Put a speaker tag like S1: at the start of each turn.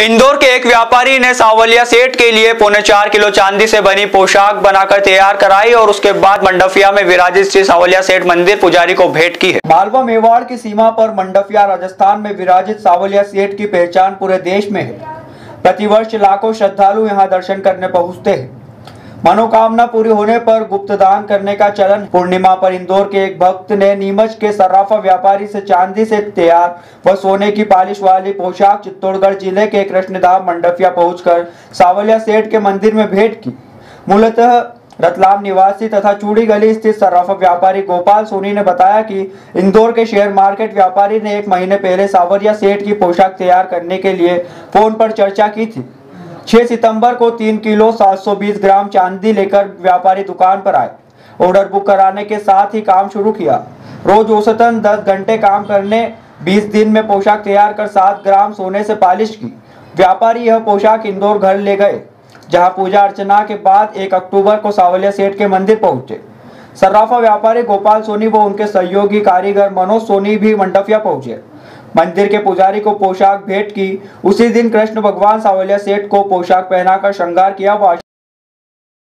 S1: इंदौर के एक व्यापारी ने सावलिया सेठ के लिए पौने चार किलो चांदी से बनी पोशाक बनाकर तैयार कराई और उसके बाद मंडफिया में विराजित श्री सावलिया सेठ मंदिर पुजारी को भेंट की है। मालवा मेवाड़ की सीमा पर मंडफिया राजस्थान में विराजित सावलिया सेठ की पहचान पूरे देश में है। प्रतिवर्ष लाखों श्रद्धालु यहाँ दर्शन करने पहुँचते हैं। मनोकामना पूरी होने पर गुप्त दान करने का चलन पूर्णिमा पर इंदौर के एक भक्त ने नीमच के सर्राफा व्यापारी से चांदी से तैयार व सोने की पालिश वाली पोशाक चित्तौड़गढ़ ज़िले के कृष्णधाम मंडपिया पहुंचकर सावलिया सेठ के मंदिर में भेंट की। मूलतः रतलाम निवासी तथा चूड़ी गली स्थित सर्राफा व्यापारी गोपाल सोनी ने बताया कि इंदौर के शेयर मार्केट व्यापारी ने एक महीने पहले सावरिया सेठ की पोशाक तैयार करने के लिए फ़ोन पर चर्चा की थी। 6 सितंबर को तीन किलो 720 ग्राम चांदी लेकर व्यापारी दुकान पर आए। ऑर्डर बुक कराने के साथ ही काम शुरू किया। रोज औसतन 10 घंटे काम करने 20 दिन में पोशाक तैयार कर 7 ग्राम सोने से पालिश की। व्यापारी यह पोशाक इंदौर घर ले गए, जहाँ पूजा अर्चना के बाद एक अक्टूबर को सावलिया सेठ के मंदिर पहुँचे। सर्राफा व्यापारी गोपाल सोनी व उनके सहयोगी कारीगर मनोज सोनी भी मंडपिया पहुँचे। मंदिर के पुजारी को पोशाक भेंट की। उसी दिन कृष्ण भगवान सावलिया सेठ को पोशाक पहनाकर श्रृंगार किया।